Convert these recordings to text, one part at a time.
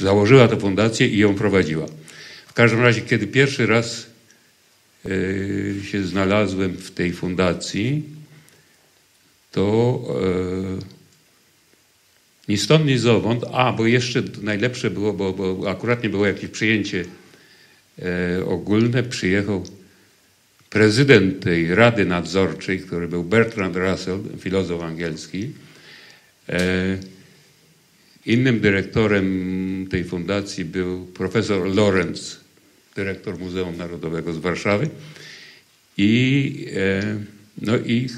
założyła tę fundację i ją prowadziła. W każdym razie, kiedy pierwszy raz y, się znalazłem w tej fundacji, to y, ni stąd, ni zowąd, a bo jeszcze najlepsze było, bo, bo akurat nie było jakieś przyjęcie y, ogólne, przyjechał prezydent tej Rady Nadzorczej, który był Bertrand Russell, filozof angielski. Innym dyrektorem tej fundacji był profesor Lorenz, dyrektor Muzeum Narodowego z Warszawy. I, e, no i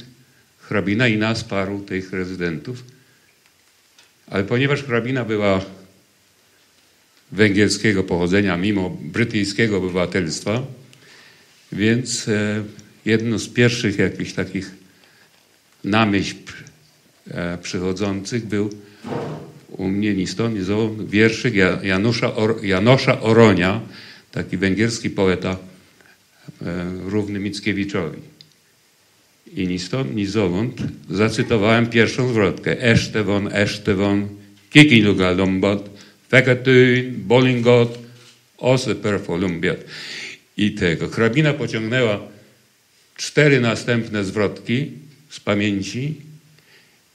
hrabina i nas, paru tych rezydentów. Ale ponieważ hrabina była węgierskiego pochodzenia, mimo brytyjskiego obywatelstwa, więc e, jedno z pierwszych jakichś takich na myśl e, przychodzących był u mnie ni stąd, ni zowąd wierszyk Janusza, Janosza Oronia, taki węgierski poeta e, równy Mickiewiczowi. I ni stąd, ni zowąd zacytowałem pierwszą zwrotkę. Ešte von, kikiluga lombot, feketyn, bolingot, ose perfolumbiat. I tego. Hrabina pociągnęła cztery następne zwrotki z pamięci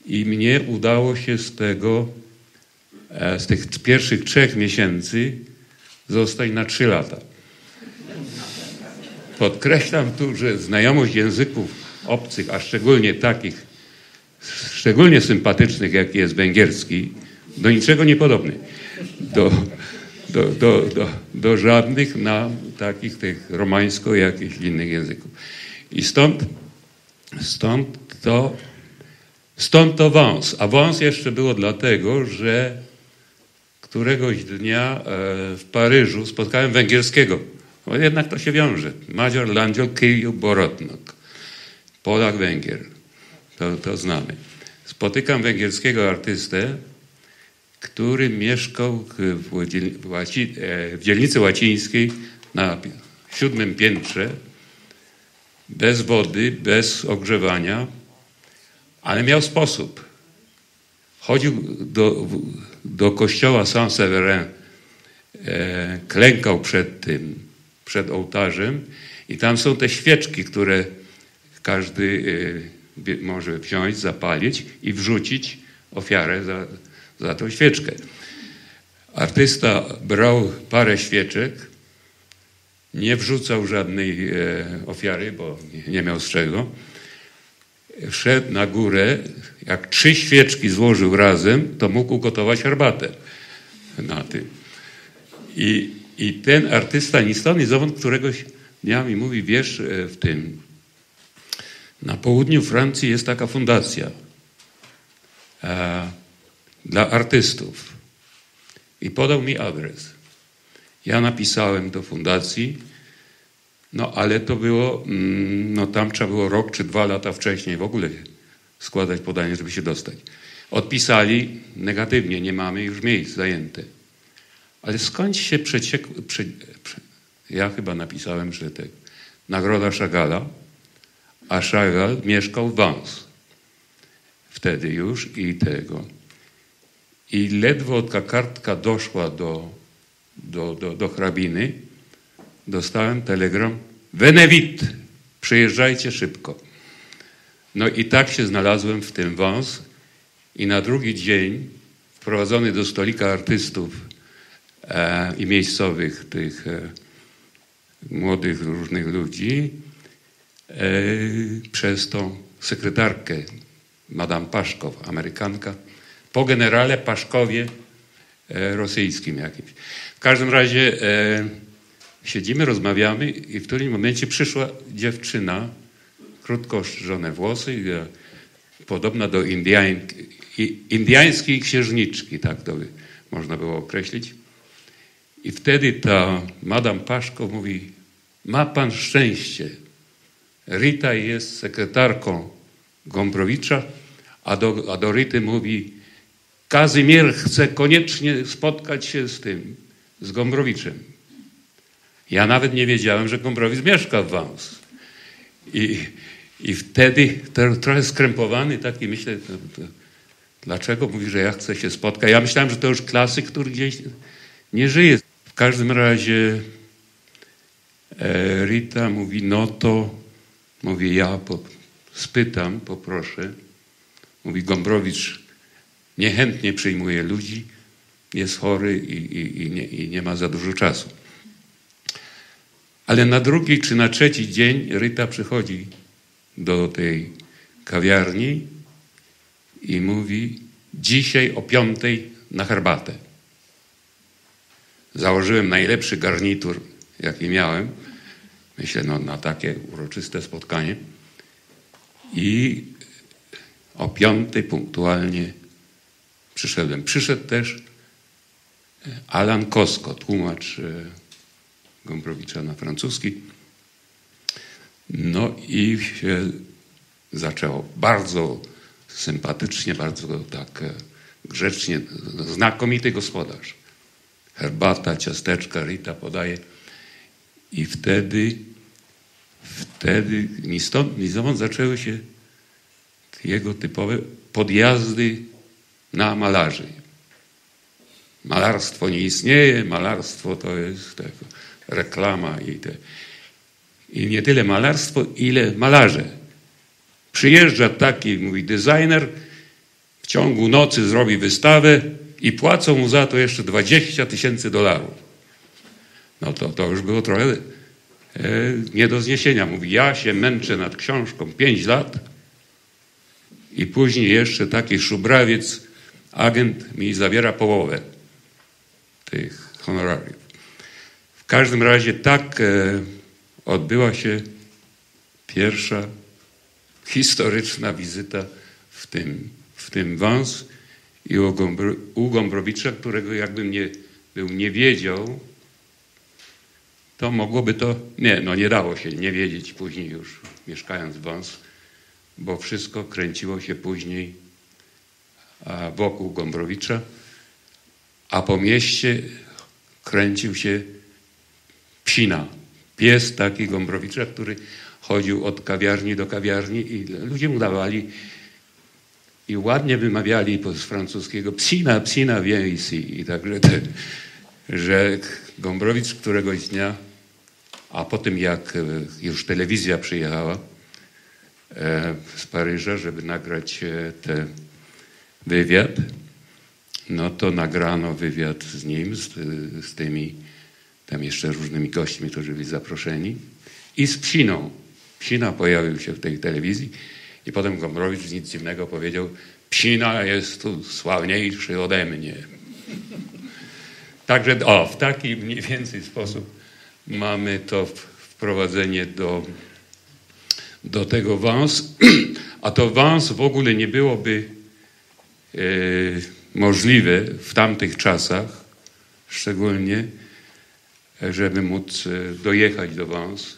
i mnie udało się z tego z tych pierwszych trzech miesięcy zostać na trzy lata. Podkreślam tu, że znajomość języków obcych, a szczególnie takich, szczególnie sympatycznych, jaki jest węgierski, do niczego niepodobny. Do, do, do, do, do żadnych na takich tych romańsko jakichś innych języków. I stąd, stąd to, stąd to wąs. A wąs jeszcze było dlatego, że któregoś dnia e, w Paryżu spotkałem węgierskiego, bo jednak to się wiąże. Madzior Landziol Kyju Borotnok. Polak Węgier. To, to znamy. Spotykam węgierskiego artystę, który mieszkał w, w dzielnicy łacińskiej na siódmym piętrze, bez wody, bez ogrzewania, ale miał sposób. Chodził do, do kościoła Saint-Severin, e, klękał przed tym, przed ołtarzem i tam są te świeczki, które każdy e, może wziąć, zapalić i wrzucić ofiarę za, za tą świeczkę. Artysta brał parę świeczek, nie wrzucał żadnej e, ofiary, bo nie miał z czego wszedł na górę, jak trzy świeczki złożył razem, to mógł ugotować herbatę na tym. I, i ten artysta ni stąd, zowąd któregoś dnia mi mówi, wiesz, e, w tym, na południu Francji jest taka fundacja e, dla artystów. I podał mi adres. Ja napisałem do fundacji, no ale to było, mm, no tam trzeba było rok czy dwa lata wcześniej w ogóle składać podanie, żeby się dostać. Odpisali negatywnie, nie mamy już miejsc zajęte. Ale skąd się przeciekło, prze, prze, ja chyba napisałem, że te, nagroda Szagala, a Szagal mieszkał w Vans. Wtedy już i tego. I ledwo ta kartka doszła do, do, do, do hrabiny, dostałem telegram Venevit, przyjeżdżajcie szybko. No i tak się znalazłem w tym wąs i na drugi dzień wprowadzony do stolika artystów e, i miejscowych tych e, młodych różnych ludzi e, przez tą sekretarkę Madame Paszkow, Amerykanka, po generale Paszkowie e, rosyjskim jakimś. W każdym razie e, Siedzimy, rozmawiamy i w którymś momencie przyszła dziewczyna, krótko ostrzyżone włosy, podobna do Indiań, indiańskiej księżniczki, tak to by można było określić. I wtedy ta Madame Paszko mówi, ma pan szczęście. Rita jest sekretarką Gombrowicza, a do, a do Rity mówi, Kazimier chce koniecznie spotkać się z tym, z Gombrowiczem. Ja nawet nie wiedziałem, że Gombrowicz mieszka w Wąs. I, i wtedy trochę skrępowany taki myślę, dlaczego mówi, że ja chcę się spotkać. Ja myślałem, że to już klasyk, który gdzieś nie żyje. W każdym razie e, Rita mówi, no to, mówię, ja po, spytam, poproszę. Mówi, Gombrowicz niechętnie przyjmuje ludzi, jest chory i, i, i, nie, i nie ma za dużo czasu. Ale na drugi czy na trzeci dzień Rita przychodzi do tej kawiarni i mówi: Dzisiaj o piątej na herbatę. Założyłem najlepszy garnitur, jaki miałem. Myślę, no na takie uroczyste spotkanie. I o piątej punktualnie przyszedłem. Przyszedł też Alan Kosko, tłumacz e, Gombrowicza na francuski. No i się zaczęło bardzo sympatycznie, bardzo tak e, grzecznie, znakomity gospodarz. Herbata, ciasteczka, Rita podaje. I wtedy, wtedy ni stąd, ni zowąd zaczęły się jego typowe podjazdy na malarzy. Malarstwo nie istnieje, malarstwo to jest reklama i te. I nie tyle malarstwo, ile malarze. Przyjeżdża taki, mówi designer, w ciągu nocy zrobi wystawę i płacą mu za to jeszcze 20 tysięcy dolarów. No to, to już było trochę e, nie do zniesienia. Mówi, ja się męczę nad książką 5 lat i później jeszcze taki szubrawiec, agent mi zabiera połowę tych honorariów. W każdym razie tak e, odbyła się pierwsza historyczna wizyta w tym, w tym wąs i u, Gombro, u Gombrowicza, którego jakbym nie, był nie wiedział, to mogłoby to, nie, no nie dało się nie wiedzieć później już mieszkając w wąs, bo wszystko kręciło się później wokół Gombrowicza, a po mieście kręcił się psina, pies taki Gombrowicza, który chodził od kawiarni do kawiarni i ludzie mu dawali i ładnie wymawiali z francuskiego psina, psina, ici. I także, że Gombrowicz któregoś dnia, a po tym jak e, już telewizja przyjechała e, z Paryża, żeby nagrać e, ten wywiad, no to nagrano wywiad z nim, z, z tymi tam jeszcze różnymi gośćmi, którzy byli zaproszeni i z psiną. Psina pojawił się w tej telewizji i potem Gombrowicz nic dziwnego powiedział, psina jest tu sławniejszy ode mnie. Także o, w taki mniej więcej sposób mamy to wprowadzenie do, do tego wąs, a to wąs w ogóle nie byłoby e, możliwe w tamtych czasach, szczególnie, żeby móc e, dojechać do wąs.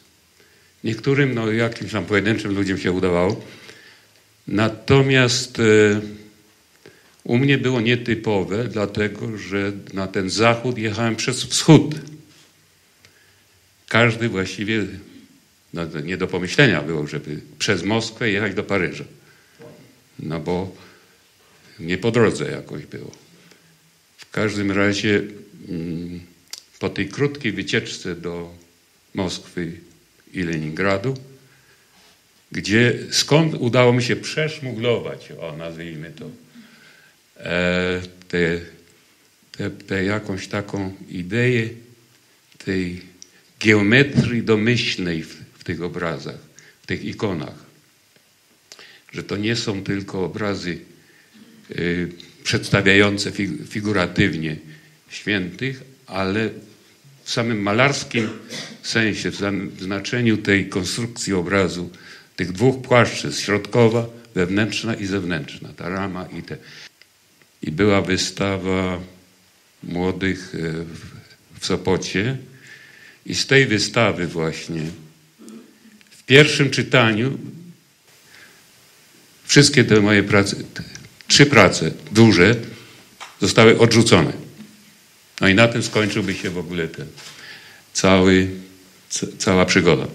Niektórym, no jakimś tam pojedynczym ludziom się udawało. Natomiast e, u mnie było nietypowe, dlatego że na ten zachód jechałem przez wschód. Każdy właściwie, no nie do pomyślenia było, żeby przez Moskwę jechać do Paryża. No bo nie po drodze jakoś było. W każdym razie mm, po tej krótkiej wycieczce do Moskwy i Leningradu, gdzie skąd udało mi się przeszmuglować, o nazwijmy to, e, te, te, te jakąś taką ideę tej geometrii domyślnej w, w tych obrazach, w tych ikonach. Że to nie są tylko obrazy y, przedstawiające figuratywnie świętych, ale w samym malarskim sensie, w znaczeniu tej konstrukcji obrazu, tych dwóch płaszczyzn, środkowa, wewnętrzna i zewnętrzna, ta rama i te. I była wystawa młodych e, w Sopocie i z tej wystawy właśnie w pierwszym czytaniu wszystkie te moje prace, trzy prace duże zostały odrzucone. No i na tym skończyłby się w ogóle ten cały, cała przygoda.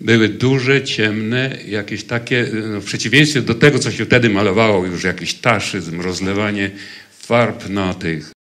Były duże, ciemne, jakieś takie, no w przeciwieństwie do tego, co się wtedy malowało, już jakiś taszyzm, rozlewanie farb na tych,